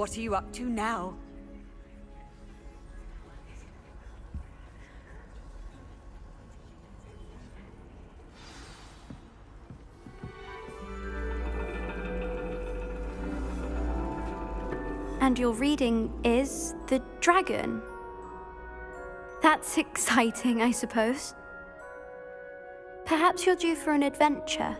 What are you up to now? And your reading is The Dragon. That's exciting, I suppose. Perhaps you're due for an adventure.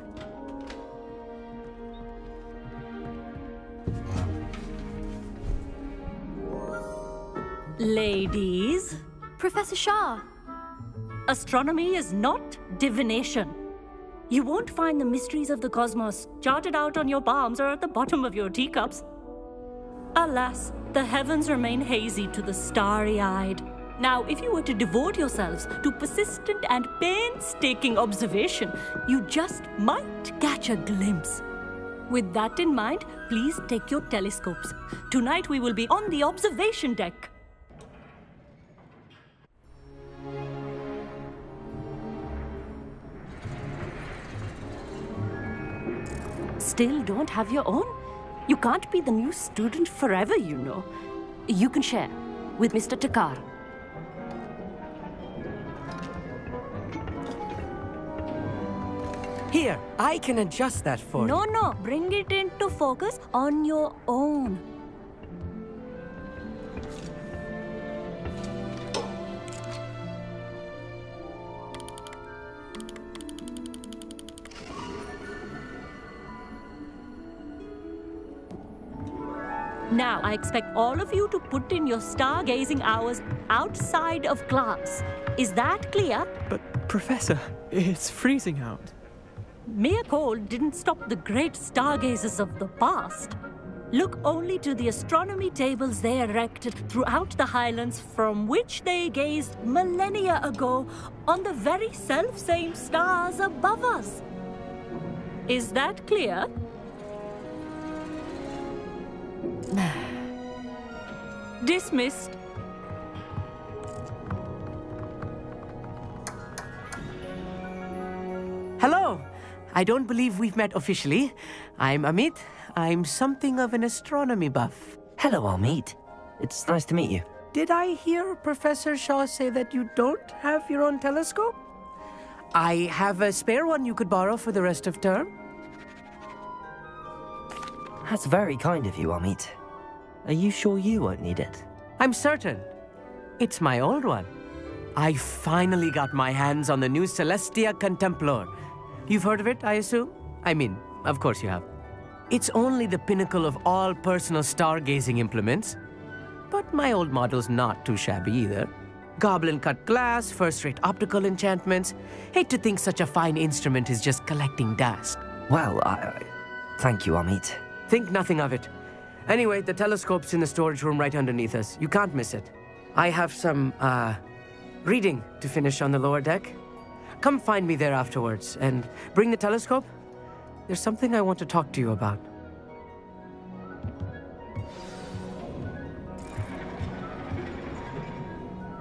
Ladies, Professor Shah, astronomy is not divination. You won't find the mysteries of the cosmos charted out on your palms or at the bottom of your teacups. Alas, the heavens remain hazy to the starry eyed. Now, if you were to devote yourselves to persistent and painstaking observation, you just might catch a glimpse. With that in mind, please take your telescopes. Tonight we will be on the observation deck. Still don't have your own? You can't be the new student forever, you know. You can share with Mr. Thakkar. Here, I can adjust that for No, you. no, no, bring it into focus on your own. Now, I expect all of you to put in your stargazing hours outside of class. Is that clear? But, Professor, it's freezing out. Mere cold didn't stop the great stargazers of the past. Look only to the astronomy tables they erected throughout the highlands from which they gazed millennia ago on the very self-same stars above us. Is that clear? Dismissed. Hello. I don't believe we've met officially. I'm Amit. I'm something of an astronomy buff. Hello, Amit. It's nice to meet you. Did I hear Professor Shah say that you don't have your own telescope? I have a spare one you could borrow for the rest of term. That's very kind of you, Amit. Are you sure you won't need it? I'm certain. It's my old one. I finally got my hands on the new Celestia Contemplor. You've heard of it, I assume? I mean, of course you have. It's only the pinnacle of all personal stargazing implements. But my old model's not too shabby either. Goblin cut glass, first rate optical enchantments. Hate to think such a fine instrument is just collecting dust. Well, I. I thank you, Amit. Think nothing of it. Anyway, the telescope's in the storage room right underneath us. You can't miss it. I have some, uh, reading to finish on the lower deck. Come find me there afterwards and bring the telescope. There's something I want to talk to you about.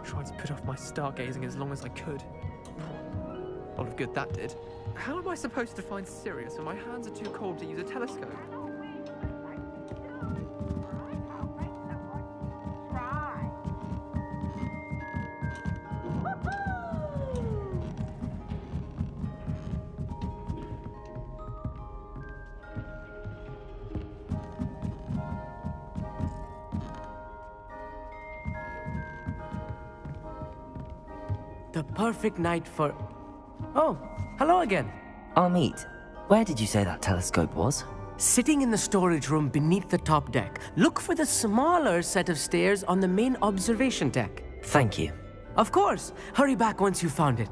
Tried to put off my stargazing as long as I could. A lot of good that did. How am I supposed to find Sirius when my hands are too cold to use a telescope? The perfect night for. Oh, hello again. Amit, where did you say that telescope was? Sitting in the storage room beneath the top deck, look for the smaller set of stairs on the main observation deck. Thank you. Of course. Hurry back once you've found it.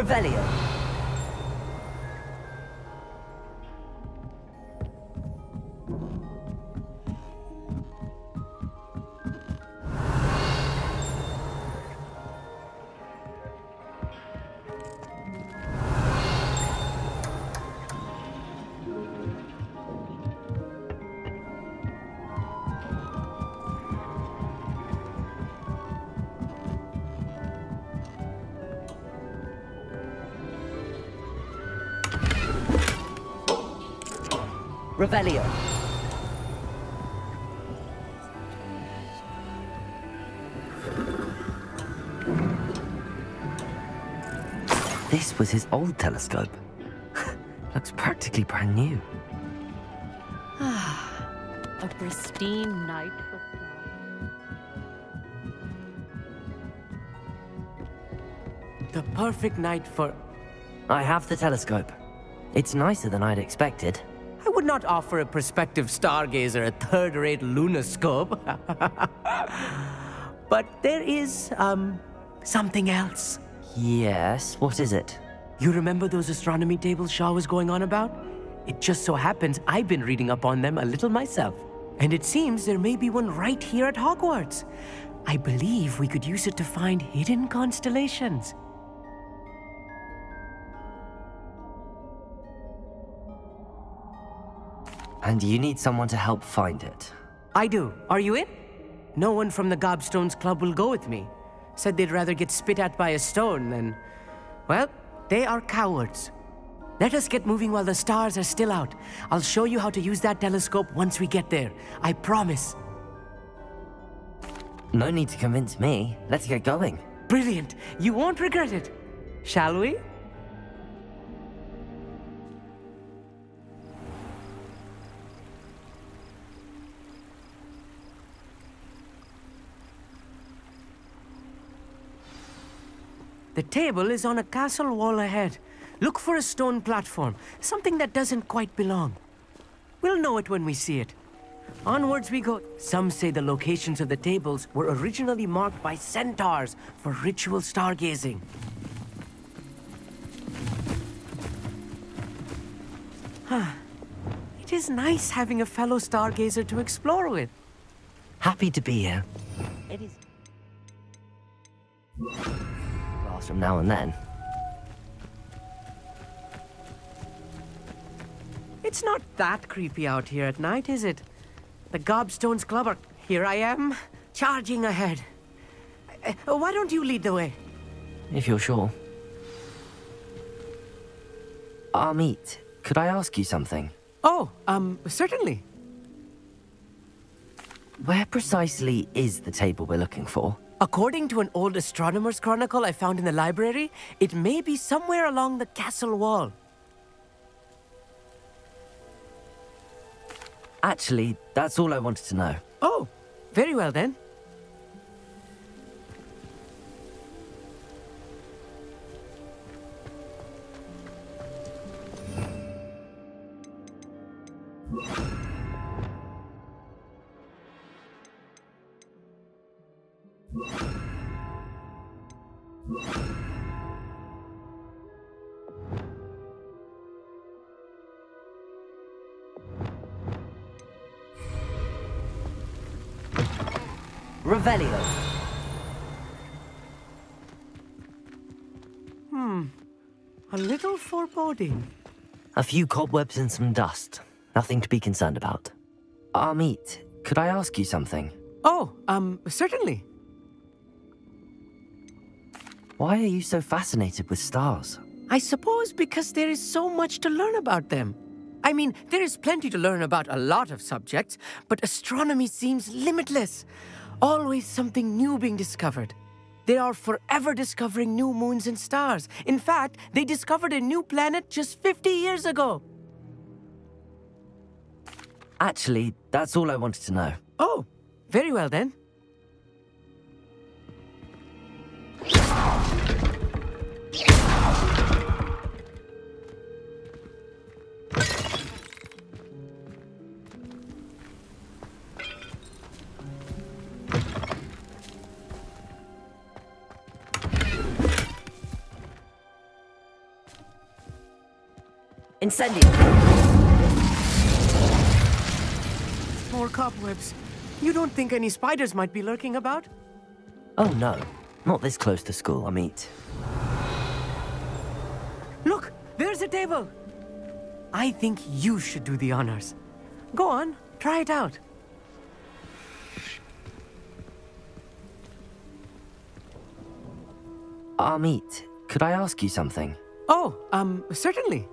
Revelio. Revelio. This was his old telescope. Looks practically brand new. Ah, a pristine night for The perfect night for. I have the telescope. It's nicer than I'd expected. I would not offer a prospective stargazer a third rate lunascope. but there is, um, something else. Yes, what is it? You remember those astronomy tables Shah was going on about? It just so happens I've been reading up on them a little myself. And it seems there may be one right here at Hogwarts. I believe we could use it to find hidden constellations. And you need someone to help find it. I do. Are you in? No one from the Gobstones Club will go with me. Said they'd rather get spit at by a stone than. Well, they are cowards. Let us get moving while the stars are still out. I'll show you how to use that telescope once we get there. I promise. No need to convince me. Let's get going. Brilliant. You won't regret it. Shall we? The table is on a castle wall ahead. Look for a stone platform, something that doesn't quite belong. We'll know it when we see it. Onwards we go. Some say the locations of the tables were originally marked by centaurs for ritual stargazing. Huh. it is nice having a fellow stargazer to explore with. Happy to be here. It is. From now and then. It's not that creepy out here at night, is it? The Gobstones Club are... Here I am, charging ahead. Uh, why don't you lead the way? If you're sure. Amit, could I ask you something? Oh, um, certainly. Where precisely is the table we're looking for? According to an old astronomer's chronicle I found in the library, it may be somewhere along the castle wall. Actually, that's all I wanted to know. Oh, very well then. Revelio. Hmm. A little foreboding. A few cobwebs and some dust. Nothing to be concerned about. Amit, could I ask you something? Oh, um, certainly. Why are you so fascinated with stars? I suppose because there is so much to learn about them. I mean, there is plenty to learn about a lot of subjects, but astronomy seems limitless. Always something new being discovered. They are forever discovering new moons and stars. In fact, they discovered a new planet just 50 years ago. Actually, that's all I wanted to know. Oh, very well then. Incendio! More cobwebs. You don't think any spiders might be lurking about? Oh no, not this close to school, Amit. Look, there's a table. I think you should do the honors. Go on, try it out. Amit, could I ask you something? Oh, um, certainly.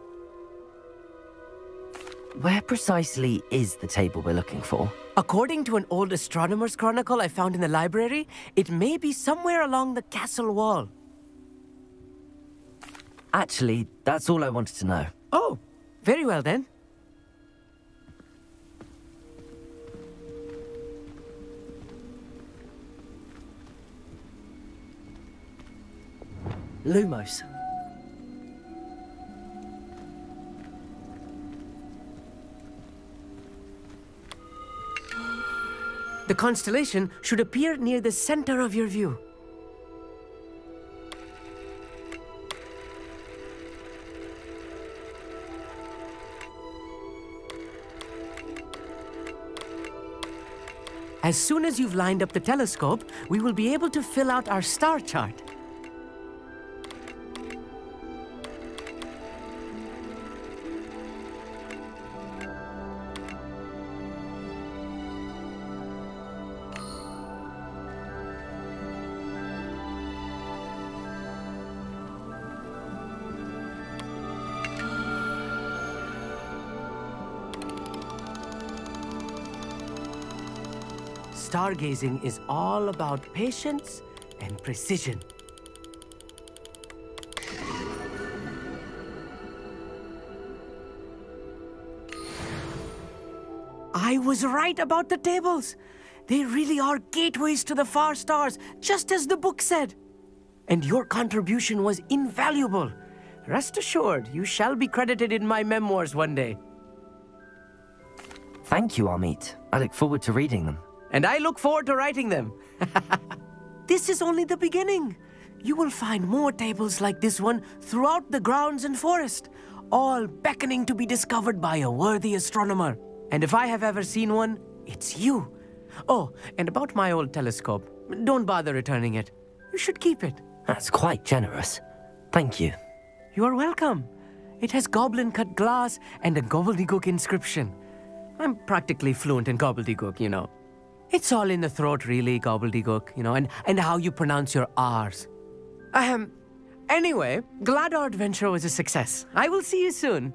Where precisely is the table we're looking for? According to an old astronomer's chronicle I found in the library, it may be somewhere along the castle wall. Actually, that's all I wanted to know. Oh, very well then. Lumos. The constellation should appear near the center of your view. As soon as you've lined up the telescope, we will be able to fill out our star chart. Stargazing is all about patience and precision. I was right about the tables. They really are gateways to the far stars, just as the book said. And your contribution was invaluable. Rest assured, you shall be credited in my memoirs one day. Thank you, Amit. I look forward to reading them. And I look forward to writing them. this is only the beginning. You will find more tables like this one throughout the grounds and forest, all beckoning to be discovered by a worthy astronomer. And if I have ever seen one, it's you. Oh, and about my old telescope, don't bother returning it. You should keep it. That's quite generous. Thank you. You are welcome. It has goblin cut glass and a gobbledygook inscription. I'm practically fluent in gobbledygook, you know. It's all in the throat, really, gobbledygook, you know, and, and how you pronounce your R's. Ahem. Anyway, glad our adventure was a success. I will see you soon.